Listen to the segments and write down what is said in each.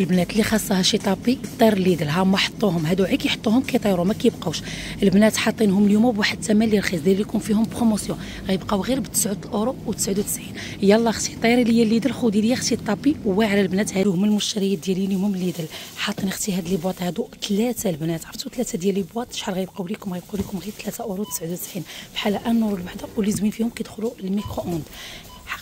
البنات اللي خاصها شي tapis طير Lidl ها هما حطوهم. هادو عي كيحطوهم كيطيروا ما كيبقاوش. البنات حاطينهم اليوم بواحد الثمن اللي رخيص داير لكم فيهم promotion. غيبقاو غير ب 9 اورو و99 يلا أختي طيري ليا Lidl خدي ليا أختي ال tapis واعره البنات. هادو هما المشتريات ديالي اليوم Lidl حاطين أختي هاد les boîtes هادو ثلاثة البنات عرفتوا ثلاثة ديال les boîtes. شحال غيبقاو لكم غيبقاو لكم غير 3 أورو 99 بحال ان اورو الوحدة واللي زوين فيهم كيدخلوا ال micro-ondes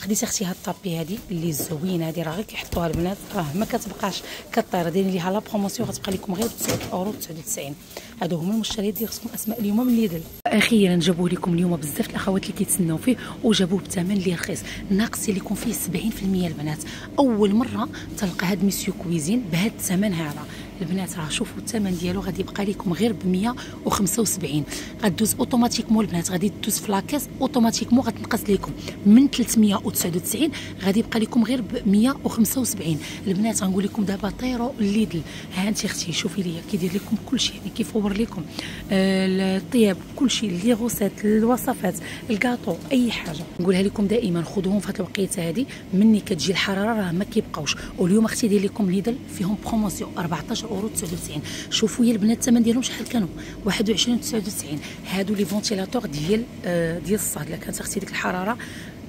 خديت أختي هاد ال tapis هادي اللي زوينه هادي راه غير كيحطوها البنات راه ما كتبقاش كطير. دايرين ليها la promotion غتبقى لكم غير ب 9 اورو 99 هادو هما المشتريات ديال خصكم أسماء اليوم من Lidl. أخيرا جابوه لكم اليوم بزاف الأخوات اللي كيتسناو فيه وجابوه بثمن اللي رخيص. ناقص لكم فيه 70% البنات. أول مرة تلقى هاد Monsieur Cuisine بهاد الثمن هذا. البنات راه شوفوا الثمن ديالو غادي يبقى لكم غير ب 175 غدوز automatiquement البنات غادي دوز في la caisse automatiquement غتنقص لكم من 399 غادي يبقى لكم غير ب 175 البنات غنقول لكم دابا طيروا Lidl. ها انت أختي شوفي ليا كيدير لكم كلشي يعني كيفور لكم آه الطياب كلشي les recettes الوصفات الكاطو أي حاجة. نقولها لكم دائما خذوهم في هذه الوقيته هذه مني كتجي الحرارة راه ما كيبقاوش. واليوم أختي دير لكم Lidl فيهم promotion 14 أورو 99 شوفوا يا البنات الثمن ديالهم شحال كانوا؟ 21 99 هادو les ventilateurs ديال آه ديال الصهد الا كانت أختي ديك الحرارة.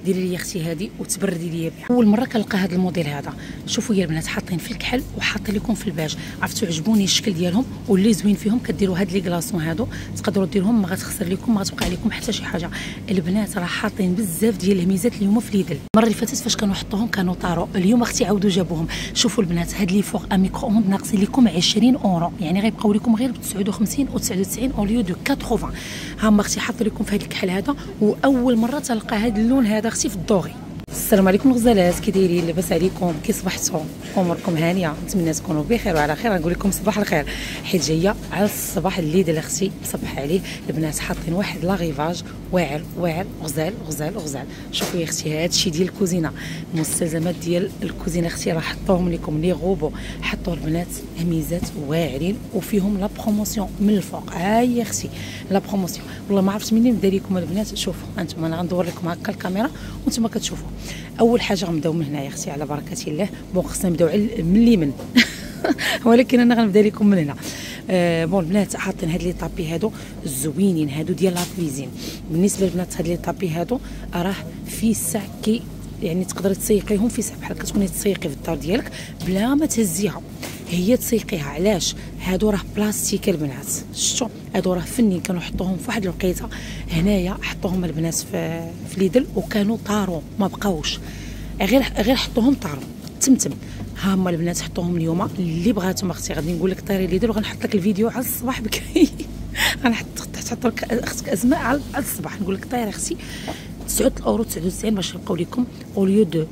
ديري لي أختي هذه وتبردي لي بها. أول مرة كنلقى هذا الموديل هذا. شوفوا يا البنات حاطين في الكحل وحاطين لكم في الباج. عرفتوا عجبوني الشكل ديالهم واللي زوين فيهم. كديروا هاد les glaçons هادو. تقدروا ديروهم ما غتخسر لكم ما غتبقى عليكم حتى شي حاجة. البنات راه حاطين بزاف ديال الهميزات اليوم في Lidl المرة اللي فاتت فاش كانوا حطوهم كانوا طاروا. اليوم أختي عاودوا جابوهم. شوفوا البنات هاد les fours à micro-ondes ناقصين لكم 20 أورو. يعني غيبقاو لكم غير ب 59 و 99 au lieu de 80 ها أختي حاطين لكم في هاد الكحل هذا. وأول مرة تلقى هاد اللون هذا أختي في ال doré السلام عليكم الغزالات كي دايرين لاباس عليكم؟ كي صبحتوا اموركم هانية نتمنى تكونوا بخير وعلى خير. نقول لكم صباح الخير. حيت جاية على الصباح اللي ديال أختي صبح عليه البنات حاطين واحد l'arrivage. واعر واعر غزال غزال غزال. شوفوا يا أختي هذا الشيء ديال الكوزينة. المستلزمات ديال الكوزينة أختي راه حطوهم لكم لي غوبو. حطوا البنات هميزات واعرين وفيهم la promotion من الفوق. هاي يا أختي la promotion. والله ما عرفت منين نبدا لكم البنات. شوفوا أنتم أنا غندور لكم هكا الكاميرا وأنتم كتشوفوا. أول حاجة غنبدأو من هنا يا أختي على بركة الله. bon خصنا نبدأو من اليمين ولكن أنا غنبدأ لكم من هنا. آه bon البنات حاطين هاد les tapis هادو زوينين هادو ديال la cuisine بالنسبة للبنات هاد les tapis هادو راه في الساع كي يعني تقدري تسيقيهم في ساع بحال كتكوني تسيقي في الدار ديالك بلا ما تهزيها. هي تسيقيها علاش؟ هادو راه بلاستيك البنات. شفتوا؟ هادو راه فنين كانوا حطوهم في واحد الوقيتة. هنايا حطوهم البنات في في Lidl وكانوا طاروا ما بقاوش. غير غير حطوهم طاروا تمتم. ها هما البنات حطوهم اليوم. اللي بغاتهم أختي غادي نقول لك طيري Lidl وغنحط لك الفيديو على الصباح بكري. غنحط تحط لك أختك أسماء على الصباح. نقول لك طيري أختي. 9 اورو 99 باش يبقاو لكم au lieu de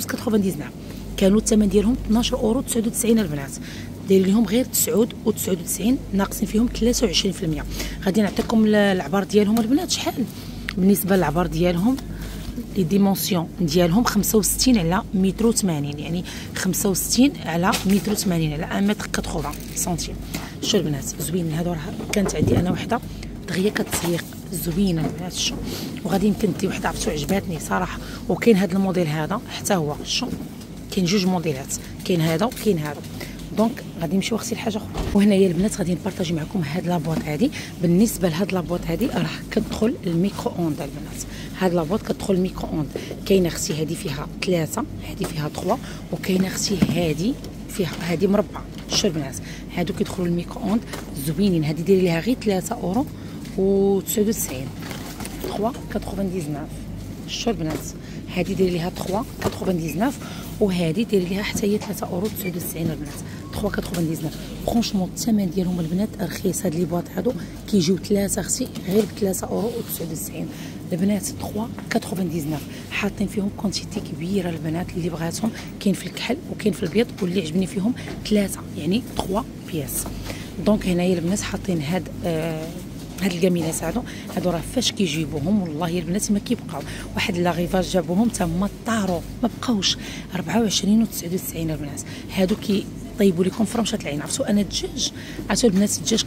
12.99 كانوا الثمن ديالهم 12 أورو 99 البنات داير لهم غير 9 و99 ناقصين فيهم 23% غادي نعطيكم العبار ديالهم. البنات شحال؟ بالنسبة للعبار ديالهم les dimensions ديالهم 65 على متر 80 يعني 65 على متر 80 على 1 متر 80 سنتيم. شو البنات؟ زوين هادو راه كانت عندي أنا وحدة. دغيا كتسيق زوينة البنات شو؟ وغادي يمكن دي وحده عرفتو عجباتني صراحة. وكاين هذا الموديل هذا حتى هو شو؟ كاين جوج موديلات كاين هذا وكاين هذا. donc غادي نمشيو أختي لحاجه أخرى. وهنايا البنات غادي نبارطاجي معكم هاد la boîte هادي. بالنسبة لهاد la boîte هادي راه كتدخل ال micro-ondes البنات. هاد la boîte كتدخل ال micro-ondes كاينة أختي هادي فيها ثلاثة هادي فيها 3 وكاينة أختي هادي فيها هادي مربع شو البنات هادو كيدخلوا ال micro-ondes زوينين. هادي ديري ليها غير 3 أورو. و 99 3 99 شو البنات هادي ديري ليها 3 99 وهذه ديري ليها حتى هي 3 أورو 99 البنات. 3 99 franchement الثمن ديالهم البنات رخيص هاد les boîtes هادو كيجيو ثلاثة أختي غير ب 3 اورو و99 البنات 3 99 حاطين فيهم quantité كبيرة البنات اللي بغاتهم. كاين في الكحل وكاين في البيض واللي عجبني فيهم ثلاثة يعني 3 pièces. donc هنايا البنات حاطين هاد آه هاد الكاميلات هادو هادو راه فاش كيجيبوهم والله البنات ما كيبقاو. واحد لاغيفاج جابوهم تما طاروا ما بقاوش. 24 و 99 البنات. هادو كي طيبوا لكم ف رمشة العين. عرفتوا أنا الدجاج. عرفتوا البنات؟ الدجاج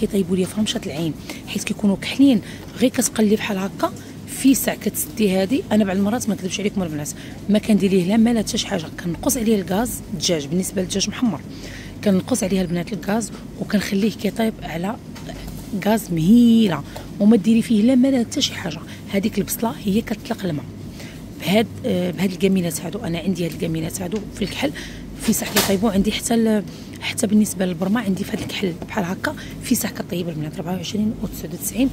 كيطيبوا لي ف رمشة العين. حيت كيكونوا كحلين. غير كتقلي بحال هكا في ساع كتسدي هذه أنا بعض المرات ما نكذبش عليكم البنات. ما كندير ليه لا مال حتى شي حاجة. كنقص عليه الغاز الدجاج بالنسبة للدجاج محمر. كنقص عليها البنات الغاز وكنخليه كيطيب على غاز مهيلة وما ديري فيه لا مال حتى شي حاجة. هذيك البصلة هي كتطلق الماء. بهاد بهاد الكمينات هادو أنا عندي هاد الكمينات هادو في الكحل في ساع كيطيبوا عندي حتى حتى بالنسبة للبرمة عندي في هاد الكحل بحال هكا في ساع كطيب البنات 24 و 99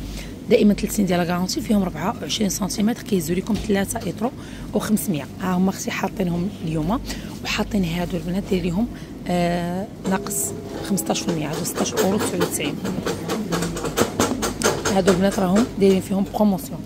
دائما 3 سنين ديال la garantie فيهم 24 سنتيمتر كيهزوا لكم 3 ايترو و500 ها هما أختي حاطينهم اليوم. وحاطين هادو البنات داير ليهم آه ناقص 15% هادو 16 أورو 99 هادو البنات راهم دايرين فيهم promotion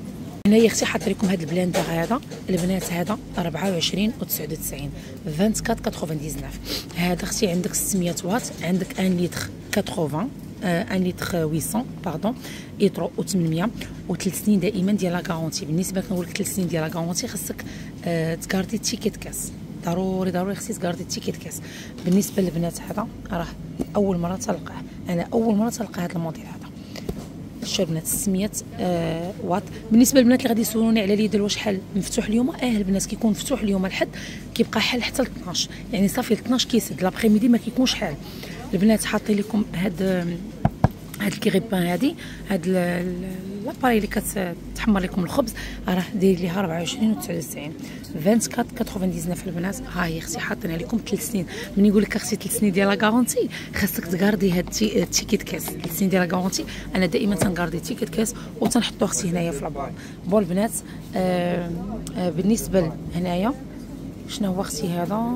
هنايا أختي حاطه لكم هذا ال blender هذا البنات هذا 24 و 99 24 99 هذا أختي عندك 600 واط عندك 1 لتر 80 un litre 800 pardon ايترو و 800 و 3 سنين دائما ديال la garantie. بالنسبة كنقول لك 3 سنين ديال la garantie خاصك آه تكاردي ticket caisse. ضروري ضروري خصك تكاردي ticket caisse. بالنسبة للبنات هذا راه أول مرة تلقاه. أنا أول مرة تلقى هذا الموديل هذا شوف البنات 600 آه واط. بالنسبة للبنات اللي غادي يسولوني على ليدل واش حل مفتوح اليوم آه البنات كيكون مفتوح اليوم الحد كيبقى حل حتى ل 12 يعني صافي ل 12 كيسد l'après-midi ما كيكونش حل. البنات حاطين لكم هاد هاد ال grille-pain هادي هاد l'appareil اللي كتحمر لكم الخبز راه داير ليها 24 و 99 24 99 البنات. ها هي أختي حاطينها لكم 3 سنين. ملي نقول لك أختي 3 سنين ديال la garantie خاصك تكاردي هاد ال ticket caisse. 3 سنين ديال la garantie أنا دائما تنكاردي ticket caisse وتنحطو أختي هنايا في لابول bon البنات آه آه بالنسبة هنايا شنو هو أختي هذا؟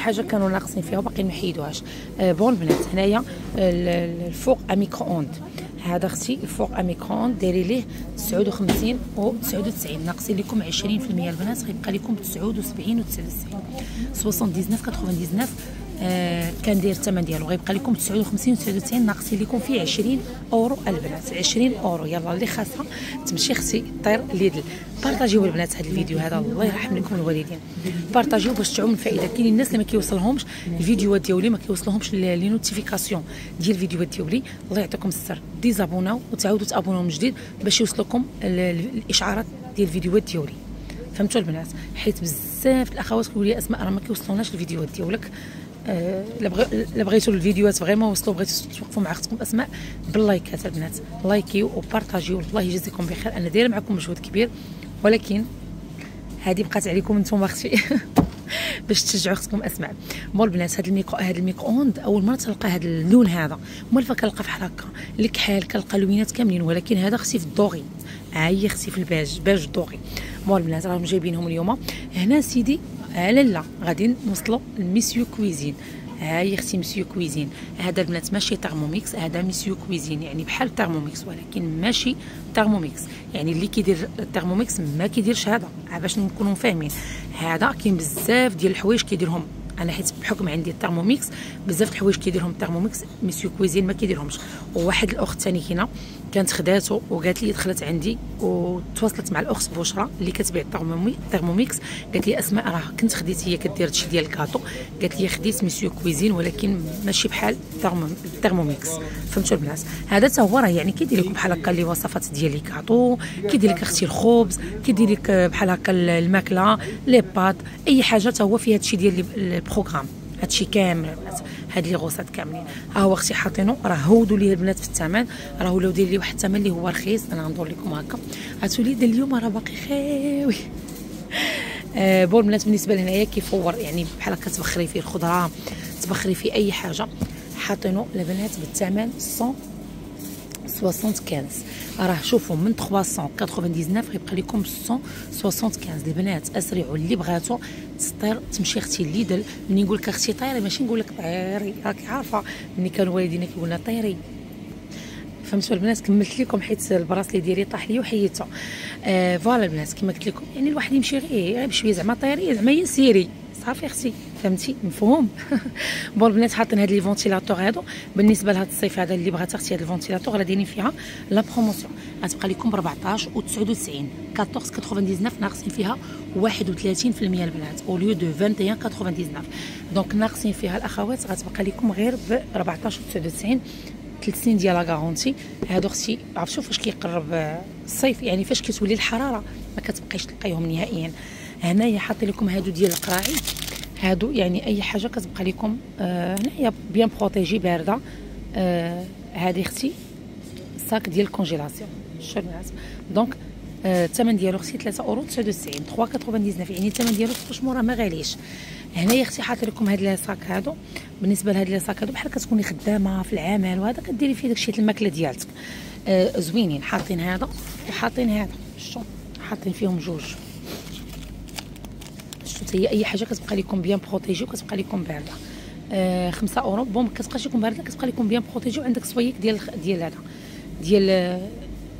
حاجة كانوا ناقصين فيها وباقي ما حيدوهاش آه bon البنات هنايا ال four à micro-ondes هذا أختي ال four à micro-ondes ديري ليه 59 و 99 ناقصين لكم 20% البنات غيبقى لكم 79 و 99 79 99 آه كان داير الثمن ديالو. غيبقى لكم 59 و 99 ناقصين لكم فيه 20 أورو البنات. 20 أورو. يلا اللي خاصها تمشي أختي طيري ليدل. بارطاجيو البنات هذا الفيديو هذا. الله يرحم لكم الوالدين. بارطاجيو باش تعم الفائدة. كاينين الناس اللي ما كيوصلهمش الفيديوهات ديالي ما كيوصلهمش les notifications ديال الفيديوهات ديالي. الله يعطيكم السر. ديزابوناو وتعاودوا تابوناو من جديد باش يوصلكم الإشعارات ديال الفيديوهات ديالي. فهمتوا البنات؟ حيت بزاف الأخوات كيقولوا لي أسماء راه ما كيوصلوناش الفيديوهات ديالك. الا بغيتوا الفيديوهات vraiment وصلوا بغيتوا توقفوا مع أختكم اسماء باللايكات البنات لايكيو وبارطاجيو. الله يجازيكم بخير أنا دايرة معكم مجهود كبير ولكن هذه بقات عليكم نتوما أختي باش تشجعوا أختكم اسماء مول البنات هذا الميكرو هذا ال micro-ondes أول مرة تلقى هذا اللون هذا. مولفه كنلقى بحال هكا الكحال كنلقى لوينات كاملين ولكن هذا خصي في ال doré. ها هي خصي في ال beige beige doré مول البنات راهم جايبينهم اليوم. هنا سيدي على لا غادي نوصلوا ل Monsieur Cuisine. ها هي أختي Monsieur Cuisine. هذا البنات ماشي Thermomix هذا Monsieur Cuisine. يعني بحال Thermomix ولكن ماشي Thermomix. يعني اللي كيدير ال Thermomix ما كيديرش هذا. باش نكونوا فاهمين. هذا كاين بزاف ديال الحوايج كيديرهم. أنا حيت بحكم عندي ال Thermomix بزاف الحوايج كيديرهم ال Thermomix Monsieur Cuisine ما كيديرهمش. وواحد الأخت ثاني كاينة كانت خداتو وقالت لي دخلت عندي وتواصلت مع الأخت بشرى اللي كتبيع ال Thermomix. قالت لي أسماء راه كنت خديت هي كدير هادشي ديال الكاطو قالت لي خديت Monsieur Cuisine ولكن ماشي بحال ال Thermomix. فهمتوا البنات هذا حتى هو راه يعني كيدير لكم بحال هكا لي وصفات ديال الكاطو كيدير لك أختي الخبز كيدير لك بحال هكا الماكلة les pâtes أي حاجة حتى هو فيها هادشي ديال ال programme. هادشي كامل. البنات هاد les recettes كاملين. ها هو أختي حاطينو راه هودوا لي البنات في الثمن راه ولاو داير لي واحد الثمن اللي هو رخيص أنا غندور لكم هكا. هاتولي ديال اليوم راه باقي خاوي. آه بول البنات بالنسبة لهنايا كيفور يعني بحال هكا تبخري فيه الخضرة تبخري فيه أي حاجة حاطينو البنات بالثمن 100 75 راه شوفوا من 399 غيبقى لكم 175 البنات اسرعوا اللي بغاتو تطير تمشي أختي ليدل ملي نقول لك أختي طيري ماشي نقول لك طيري راكي عارفه ملي كانوا والدينا كيقولنا طيري فهمتوا البنات كملت لكم حيت ال bracelet ديالي طاح لي وحيدته آه voilà البنات كما قلت لكم يعني الواحد يمشي غير بشويه زعما طيري زعما يسيري صافي أختي فهمتي مفهوم bon البنات حاطين هاد les ventilateurs هادو بالنسبة لهاد الصيف هذا اللي بغات أختي هاد ال ventilateur راه دايرين فيها la promotion غتبقى لكم ب 14 و 99 14 99 ناقصين فيها 31% البنات au lieu de 21 99 donc ناقصين فيها الاخوات غتبقى لكم غير ب 14 و 99 ثلاث سنين ديال la garantie هادو أختي عرفتوا فاش كيقرب الصيف يعني فاش كتولي الحراره ما كتبقايش تلقايهم نهائيا. هنايا حاطين لكم هادو ديال القراعي. هادو يعني أي حاجة كتبقى لكم آه هنايا bien protégé باردة. آه هادي أختي sac ديال ال congélation. شوف الناس donc الثمن آه ديالو أختي 3 أورو 99 3.99 يعني الثمن ديالو franchement راه ما غاليش. هنايا أختي حاطه لكم هاد les sacs هادو. بالنسبة لهاد les sacs هادو بحال كتكوني خدامة في العمل وهذا كديري فيه داكشي الماكلة ديالتك. آه زوينين حاطين هذا وحاطين هذا. شتو حاطين فيهم جوج. شتو هي أي حاجة كتبقى لكم bien protégé وكتبقى لكم باردة. آه خمسة أورو. bon ما كتبقاش لكم باردة كتبقى لكم bien protégé وعندك صويك ديال ديال هذا. ديال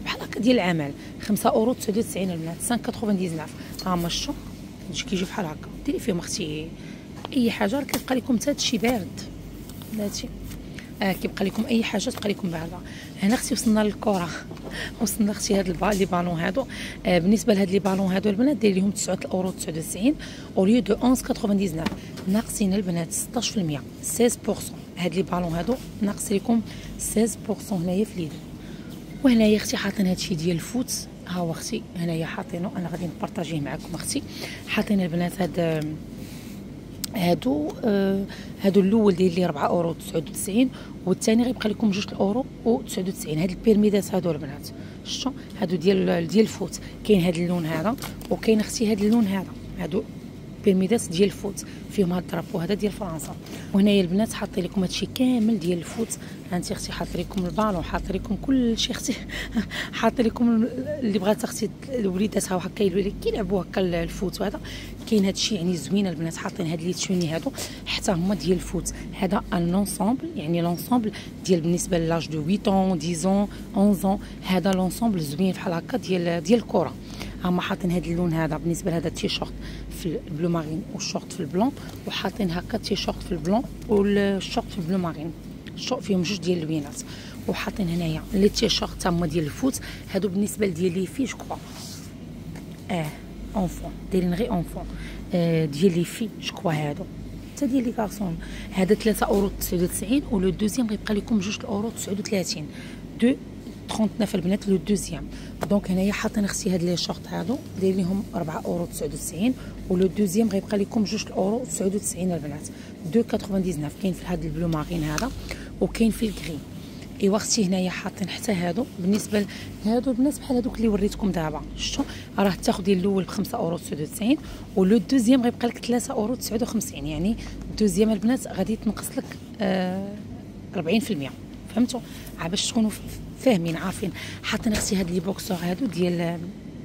بحال هكا ديال العمل. خمسة أورو 99 البنات 5.99 ها هما شتو كيجي بحال هكا. ديري فيهم أختي أي حاجة راه كيبقى لكم حتى هادشي بارد. بلاتي آه كيبقى لكم أي حاجة تبقى لكم بارده هنا أختي وصلنا للكره وصلنا أختي هاد ال balles les ballons هادو. آه بالنسبة لهاد les ballons هادو البنات داير لهم 9 أورو 99 au lieu de 11.99 ناقصين البنات 16% 16% هاد les ballons هادو ناقص لكم 16% هنايا في ليدل وهنايا أختي حاطين هادشي ديال ال foot. ها هو أختي هنايا حاطينو أنا غادي نبارطاجيه معكم أختي حاطين البنات هاد هادو آه هادو الأول داير لي 4 أورو 99 والثاني غيبقى لكم جوج الأورو و 99 هاد البيرميدات هادو البنات شفتوا؟ هادو ديال ديال ال foot. كاين هاد اللون هذا وكاين أختي هاد اللون هذا. هادو بيرميدات ديال ال foot فيهم هاد ال drapeau هذا ديال فرنسا. وهنايا البنات حاطين لكم هادشي كامل ديال ال foot. انت أختي حاط لكم البالون حاط لكم كل شيء أختي. حاط لكم اللي بغات أختي وليداتها وهكا كيلعبوا هكا ال foot وهذا. كاين هادشي يعني زوين البنات حاطين هاد لي تشوني هادو. حتى هما ديال ال foot. هذا l'ensemble يعني l'ensemble ديال بالنسبة l'âge de 8 ans 10 ans 11 هذا l'ensemble زوين بحال هكا ديال ديال الكرة. هما حاطين هذا اللون هذا بالنسبة لهذا التيشيرت في البلو مارين والشورت في البلون وحاطين هكا التيشيرت في البلون والشورت في البلو مارين. الشورت فيهم جوج ديال اللوينات. وحاطين هنايا les t-shirts هما ديال ال foot. هادو بالنسبة لديال لي في جو آه enfant دايرين غير enfant آه ديال لي في جو هادو. حتى ديال les garçons هذا 3 أورو 99 و le deuxième غيبقى لكم جوج اورو 39 دو 39 البنات le deuxième. donc هنايا حاطين أختي هاد les shorts هادو داير ليهم 4 أورو 99 و le deuxième غيبقى لكم 2 أورو 99 البنات. 2.99 كاين في هاد ال bleu marine هذا وكاين في ال gris إيوا أختي هنايا حاطين حتى هادو. بالنسبة لهادو البنات بحال هادوك اللي وريتكم دابا شفتوا؟ راه تاخدي الأول ب 5 اورو 99 و le deuxième غيبقى لك 3 أورو 59 يعني ال deuxième البنات غادي تنقص لك آه 40% فهمتوا؟ باش تكونوا فاهمين عارفين. حاطين أختي هاد les boxers هادو ديال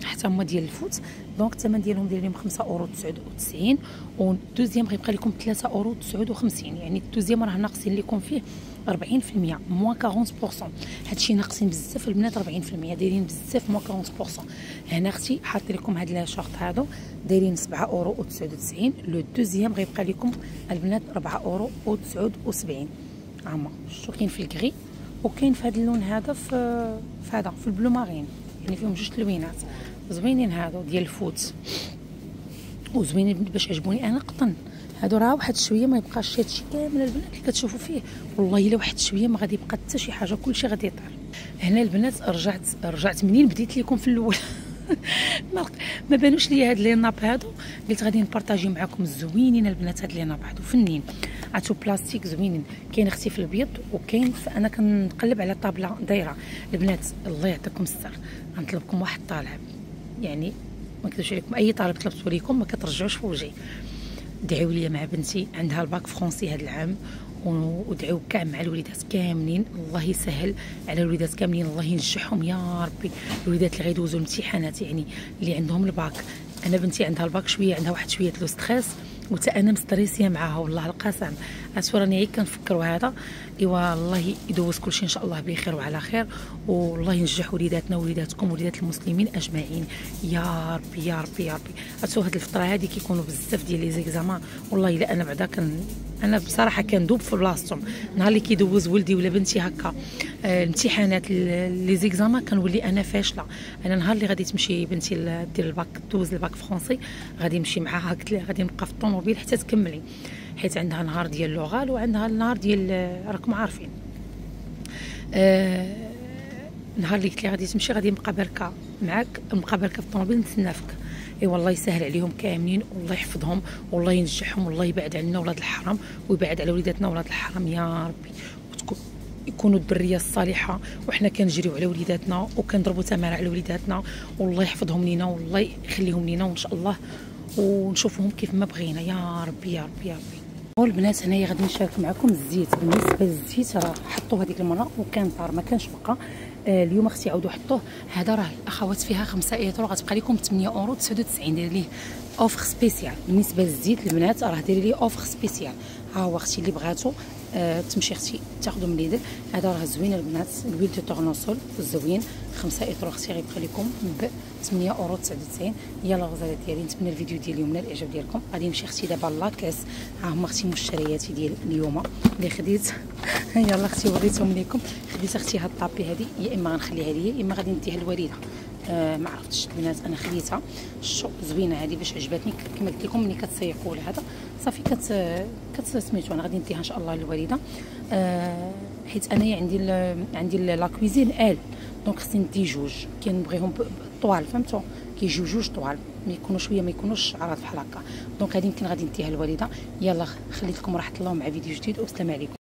حتى هما ديال ال foot. donc الثمن ديالهم داير لهم 5 أورو 99 وال deuxième غيبقى لكم 3 أورو 59 يعني ال deuxième راه ناقصين لكم فيه 40% moins 40% هادشي ناقصين بزاف البنات 40% دايرين بزاف moins 40% هنا أختي حاط لكم هاد les shorts هادو دايرين 7 أورو و99 le deuxième غيبقى لكم البنات 4 أورو و79 هما شتو كاين في ال gris. وكاين في هذا اللون هذا في هذا في ال bleu marine يعني فيهم جوج تلوينات زوينين هادو ديال ال foot وزوينين باش عجبوني. أنا قطن. هادو راه واحد شوية ما يبقاش هادشي كامل. البنات اللي كتشوفوا فيه والله إلا واحد شوية ما غادي يبقى حتى شي حاجة كلشي غادي يطير. هنا البنات رجعت رجعت منين؟ بديت لكم في الأول. ما بانوش ليا هاد les nappes هادو. قلت غادي نبارطاجي معكم زوينين البنات هاد les nappes هادو. فنين. عطو بلاستيك زوينين. كاين أختي في البيض وكاين أنا كنقلب على طابلة دايرة. البنات الله يعطيكم الستر غنطلبكم واحد طالب يعني ما كنتش عليكم. أي طالب طلبتو ليكم ما كترجعوش في وجهي. دعيو لي مع بنتي. عندها ال bac français هذا العام. ودعيو كاع مع الوليدات كاملين. الله يسهل على الوليدات كاملين. الله ينجحهم. يا ربي. الوليدات اللي غيدوزوا الامتحانات يعني اللي عندهم الباك. أنا بنتي عندها الباك شوية عندها واحد شوية le stress. وتا أنا stressée معاها والله القسم. راني غير كنفكر هذا إيوا الله يدوز كلشي إن شاء الله بخير وعلى خير. والله ينجح وليداتنا ووليداتكم وليدات المسلمين أجمعين. يا ربي يا ربي يا ربي. عرفتوا هاد الفترة هذه كيكونوا بزاف ديال les examens. والله إلا أنا بعدا كن أنا بصراحة كندوب في بلاصتهم. نهار اللي كيدوز ولدي ولا بنتي هكا آه، الامتحانات les examens كنولي أنا فاشلة. أنا نهار اللي غادي تمشي بنتي دير الباك دوز ال bac français غادي نمشي معاها قلت لها غادي نبقى في الطوموبيل حتى تكملي. حيت عندها نهار ديال لوغال وعندها النهار ديال راكم عارفين. آه نهار اللي قلت لي غادي تمشي غادي نبقى بركة معاك نبقى بركة في الطوموبيل فيك إي والله يسهل عليهم كاملين والله يحفظهم والله ينجحهم والله يبعد علينا ولاد الحرام ويبعد على وليداتنا ولاد الحرام. يا ربي يكونوا الذرية الصالحة وحنا كنجريو على وليداتنا وكنضربوا تمارة على وليداتنا. والله يحفظهم لينا والله يخليهم لينا وإن شاء الله ونشوفهم كيف ما بغينا. يا ربي يا ربي يا ربي. والبنات هنايا غادي نشارك معكم الزيت. بالنسبة للزيت راه حطوه هذيك المرة وكان طار ما كانش بقى. آه اليوم خصي يعاودوا يحطوه هذا راه الأخوات فيها 5 ليترو غتبقى لكم 8 أورو 99 داير ليه offre spéciale بالنسبة للزيت البنات راه داير ليه offre spéciale ها هو أختي اللي بغاتو. تمشي أختي تاخذوا من ليدل هذا راه زوين البنات l'huile de tournesol زوين 5 ليترو أختي غيبقى لكم ب 8 أورو 99 يلا الغزالات ديالي نتمنى الفيديو ديال اليوم نال الاعجاب ديالكم. غادي نمشي أختي دابا la caisse ها هما أختي مشترياتي ديال اليوم. اللي خديت. يلا أختي وريتهم لكم خديت أختي هاد ال tapis هادي. يا إما غنخليها ليا يا إما غادي نديها للوالده آه ما عرفتش البنات أنا خليتها شو زوينة هذه باش عجبتني. كما قلت لكم ملي كتسيقوا هذا صافي كت كت سميتو أنا غادي نديها إن شاء الله للوالدة. آه حيت انايا عندي ال عندي la cuisine ال donc خصني ندي جوج كنبغيهم طوال فهمتوا؟ كيجيو جوج طوال. ما يكونوا شوية ما يكونوش عراض بحال هكا. donc هذه يمكن غادي نديها للوالدة. يلا خليت لكم راحة الله مع فيديو جديد. والسلام عليكم.